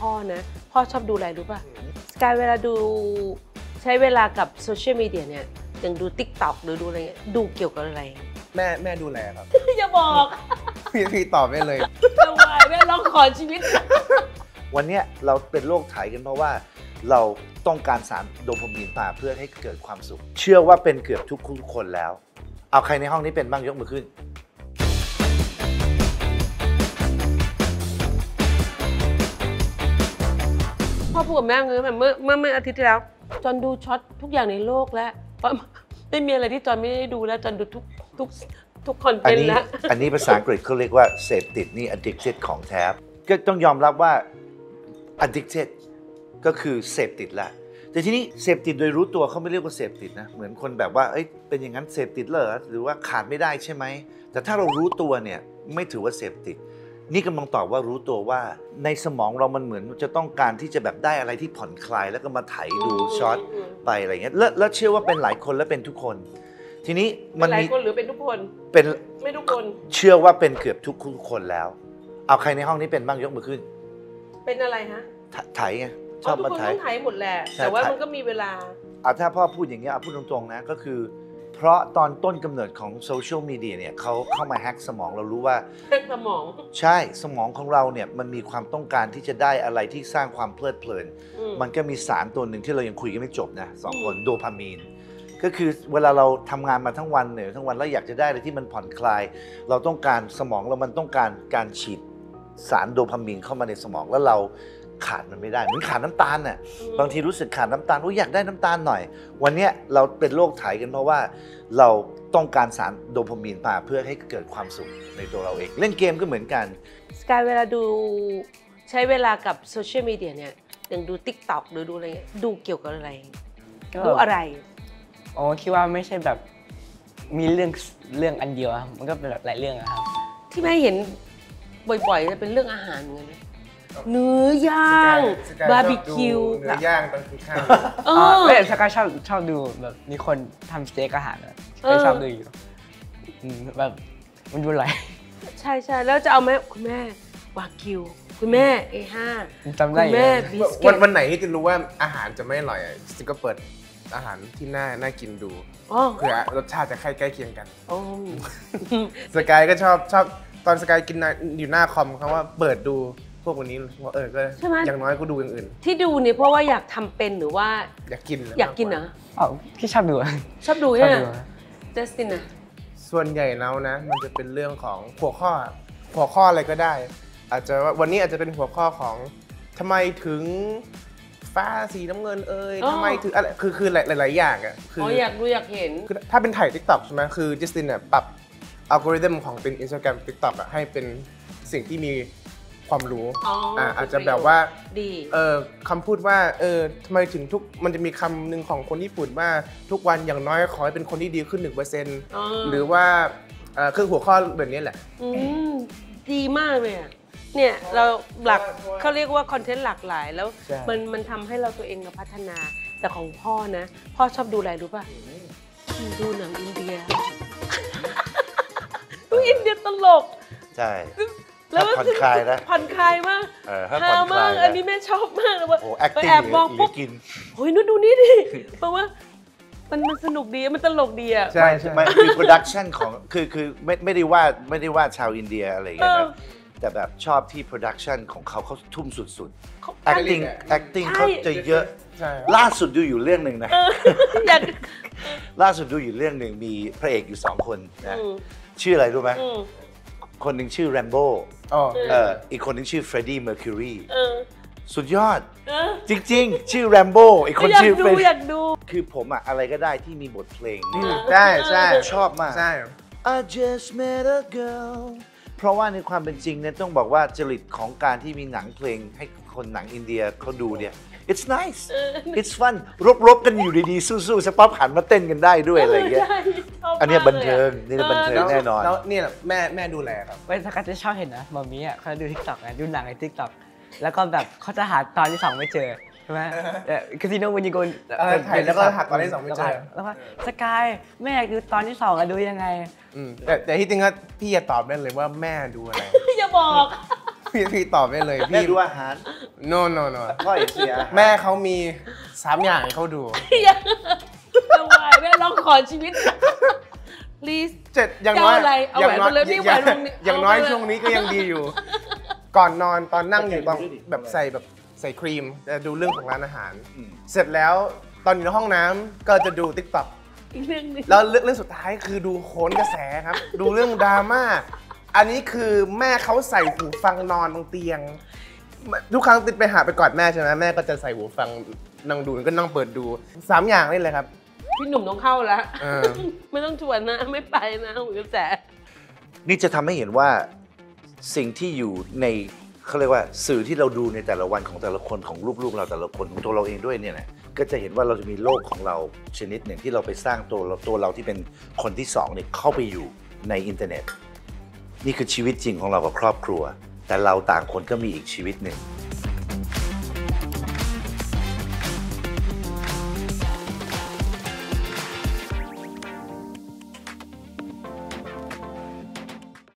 พ่อนะ พ่อชอบดูอะไรรู้ป่ะสกายเวลาดูใช้เวลากับโซเชียลมีเดียเนี่ยอย่างดู t ิ k t o k หรือดูอะไรเงี้ยดูเกี่ยวกับอะไร แม่แม่ดูแลครับ อย่าบอก พี่พี่ตอบได้เลยจะวายแม่ร้องขอชีวิต วันเนี้ยเราเป็นโรคไถกันเพราะว่าเราต้องการสารโดพามีนมาเพื่อให้เกิดความสุข เชื่อว่าเป็นเกือบทุกคนแล้ว เอาใครในห้องนี้เป็นบ้างยกมือขึ้น อพูดกับแม่เมื่อเมื่อเมื่อเมื่ออาทิตย์ที่แล้ว จอนดูช็อตทุกอย่างในโลกแล้วไม่มีอะไรที่จอนไม่ได้ดูแล้วจอนดูทุกทุกทุกคอนเทอันนต์นี้แล้วอันนี้ภาษาอังกฤษเขาเรียกว่าเสพติดนี่ addicted ของแท้ก็ต้องยอมรับว่า addicted ก็คือเสพติดละแต่ทีนี้เสพติดโดยรู้ตัวเขาไม่เรียกว่าเสพติดนะ เหมือนคนแบบว่าเอ้ยเป็นอย่างนั้นเสพติดเหรอหรือว่าขาดไม่ได้ใช่ไหมแต่ถ้าเรารู้ตัวเนี่ยไม่ถือว่าเสพติด นี่กำลังตอบว่ารู้ตัวว่า ในสมองเรามันเหมือนจะต้องการที่จะแบบได้อะไรที่ผ่อนคลาย แล้วก็มาไถดู short ไปอะไรเงี้ยแล้วแล้วเชื่อว่าเป็นหลายคนและเป็นทุกคน ทีนี้มัมันนหลายมีคนหรือเป็นทุกคน เป็นไม่ทุกคน เชื่อว่าเป็นเกือบทุกคนแล้ว เอาใครในห้องนี้เป็นบ้างยกมือขึ้นเป็นอะไรฮะไถไถไงชอบทุกมาคนไถ ต้องไถหมดแหละ ใช่แต่ว่าไถ มันก็มีเวลาเอาถ้าพ่อพูดอย่างเงี้ยเอาพูดตรงๆนะก็คือ เพราะตอนต้นกำเนิดของโซเชียลมีเดียเนี่ยเขาเข้ามาแฮ็กสมองเรารู้ว่าเรื่องสมอง ใช่สมองของเราเนี่ยมันมีความต้องการที่จะได้อะไรที่สร้างความเพลิดเพลิน อืม มันก็มีสารตัวหนึ่งที่เรายังคุยกันไม่จบนะสองคนโดพามีน ก็คือเวลาเราทำงานมาทั้งวันเหนื่อยทั้งวันแล้วอยากจะได้อะไรที่มันผ่อนคลาย เราต้องการสมองเรามันต้องการการฉีด สารโดพามีนเข้ามาในสมองแล้วเราขาดมันไม่ได้เหมือนขาดน้ำตาลน่ะบางทีรู้สึกขาดน้ำตาลโอ้ยอยากได้น้ำตาลหน่อย วันเนี้ยเราเป็นโรคไถกันเพราะว่า เราต้องการสารโดพามีนมาเพื่อให้เกิดความสุขในตัวเราเอง เล่นเกมก็เหมือนกันสกายเวลาดูใช้เวลากับโซเชียลมีเดียเนี่ยอย่างดู t ิ k t o k หรือดูอะไรเงี้ยดูเกี่ยวกับอะไรก็ดูอะไรอ๋อคิดว่าไม่ใช่แบบมีเรื่องเรื่องอันเดียวอะครับมันก็เป็นแบบหลายเรื่องอะครับที่แม่เห็น บ่อยๆจะเป็นเรื่องอาหารเหมือนกันนะเนื้อย่างสกายบาร์บีคิว ชอบดูเนื้อย่างตอนกินข้าวเออ๋ออไม่แต่สกายชอบชอบดูแบบมีคนทำสเต็กอาหารอะเออก็ชอบดูอยู่อืมแบบมันดูไหลายใช่ใช่แล้วจะเอาไหมคุณแม่วากิว คุณแม่ A5 จำได้คุณอยู่แม่นะบิสวันเกตวันไหนที่จะรู้ว่าอาหารจะไม่อร่อยอะจริงๆก็เปิดอาหารที่น่าน่ากินดูอ๋อเผื่อรสชาติจะใกล้ใกล้เคียงกันอ๋อสกายก็ชอบชอบ ตอนสกายกินนะอยู่หน้าคอมเขาว่าเปิดดูพวกวันนี้ว่าเออก็ใช่ไหม อย่างน้อยก็ดูอย่างอื่น ที่ดูเนี่ยเพราะว่าอยากทำเป็นหรือว่าอยากกินอยากกินเหรออ๋อพี่ชอบดูอะชอบดูชอใช่บไหมดูอะเจสตินอะส่วนใหญ่แล้วนะ มันจะเป็นเรื่องของหัวข้อหัวข้ออะไรก็ได้ อาจจะว่าวันนี้อาจจะเป็นหัวข้อของทำไมถึงฟ้าสีน้ำเงินเอ่ยทำไมถึงอะไรคือคือหลายหลายๆอย่างอะคื อ๋ออยากดูอยากเห็น คือถ้าเป็นถ่าย TikTok ใช่ไหมคือจิสตินเนี่ยปรับ อัลกอริทึมของเป็น Instagram TikTok อะให้เป็นสิ่งที่มีความรู้อ๋ออ่าอาจจะแบบว่าดี เออคำพูดว่าเออทำไมถึงทุกมันจะมีคำหนึ่งของคนญี่ปุ่นว่าทุกวันอย่างน้อยขอให้เป็นคนที่ดีขึ้น1%อ๋อหรือว่าเอ่อคือหัวข้อแบบนี้แหละ อืมดีมากเลยอะเนี่ยเราหลักเขาเรียกว่าคอนเทนต์หลากหลายแล้ว ใช่ มันมันทำให้เราตัวเองกับพัฒนาแต่ของพ่อนะ พ่อชอบดูอะไรรู้ป่ะดูหนังอินเดียดู อินเดียตลก ใช่ แล้วถ้าผ่อนคลายนะผ่อนคลายมากเออถ้าผ่อนคลายมากนะอันนี้แม่ชอบมากเลยว่าโอ้ไป acting แอบมองหรือปุ๊บกินเฮ้ยนู่นดูนี่ดิแปลว่า มันมันสนุกดีมันตลกดีอะใช่ใช่ ไม่คือ production ของคือคือไม่ไม่ได้ว่าไม่ได้ว่าชาวอินเดียอะไรอย่างเงี้ยเอนะอแต่แบบชอบที่ production ของเขาเขาทุ่มสุดเขา ๆ acting acting ใช่ เขาจะเยอะใช่ ล่าสุดดูอยู่เรื่องหนึ่งนะ อยากล่าสุดดูอยู่เรื่องหนึ่งมีพระเอกอยู่สองคนนะ อืม ชื่ออะไรรู้ไหมอืมคนหนึ่งชื่อแรมโบ้อ๋อเอออีกคนหนึ่งชื่อเฟรดดี้เมอร์คิวรีเออสุดยอด เออจริง ๆ ชื่อแรมโบ้อีกคนอยากชื่อดูเฟรดอยากดูคือผมอะอะไรก็ได้ที่มีบทเพลงอืมใช่ใช่ชอบมาก ใช่ I just met a girl เพราะว่าในความเป็นจริงเนี่ยต้องบอกว่าจริตของการที่มีหนังเพลงให้คนหนังอินเดียเขาดูเนี่ย it's nice it's fun รบๆกันอยู่ดีๆสู้ๆสักปั๊บหันมาเต้นกันได้ด้วยอะไรอย่างเงี้ยใช่ชบอันเนี้ยมากบันเทิงลยอะนี่บันเทิงแล้วแน่นอนแล้วเนี่ยแม่แม่ดูแลครับเว้ยสกายจะชอบเห็นนะมามีอะเขาดูทิกตอกไงดูหนังในทิกตอกแล้วก็แบบเขาจะหาตอนที่สองไม่เจอใช่ไหมคาสิโนวันยิโกนเออถ่ายแล้วก็หาตอนที่สองไม่เจอแล้วก็สกายแม่อยากดูตอนที่สองอะดูยังไงอืมแต่แต่ที่จริงก็พี่จะตอบได้เลยว่าแม่ดูอะไรอย่าบอก พี่พี่ตอบได้เลยแม่พี่ ดูอาหาร no no no พ่อเอเชียอาหารแม่เขามีสามอย่างให้เขาดูจะวายแม่ร้องขอชีวิต please เจ็ดอย่างน้อยจะเอาอะไรเอาอย่าแหวนงน้อยมาเลยนี่อย่างแหวนวงนี้อย่างน้อยเอาไปเลย ช่วงนี้ก็ยังดีอยู่ ก่อนนอนตอนนั่งอยู่ตอนแบบใส่แบบใส่ครีมจะดูเรื่องของร้านอาหาร อืมเสร็จแล้วตอนอยู่ในห้องน้ำก็จะดูติ๊กต็อกอีกเรื่องหนึงแล้วเรื่องเรื่องสุดท้ายคือดูโขนกระแสครับ ดูเรื่องดราม่า อันนี้คือแม่เขาใส่หูฟังนอนบนเตียง ทุกครั้งติดไปหาไปกอดแม่ใช่ไหมแม่ก็จะใส่หูฟังนั่งดูก็นั่งเปิดดูสามอย่างนี่เลยครับ พี่หนุ่มต้องเข้าแล้วเออ ไม่ต้องชวนนะ ไม่ไปนะหัวกระแสนี่จะทำให้เห็นว่าสิ่งที่อยู่ในเขาเรียกว่าสื่อที่เราดูในแต่ละวันของแต่ละคนของลูกๆเราแต่ละคนของตัวเราเองด้วยเนี่ยนะก็จะเห็นว่าเราจะมีโลกของเราชนิดหนึ่งที่เราไปสร้างตัวเราตัวเราที่เป็นคนที่สองเนี่ยเข้าไปอยู่ในอินเทอร์เน็ต นี่คือชีวิตจริงของเรากับครอบครัว แต่เราต่างคนก็มีอีกชีวิตหนึ่ง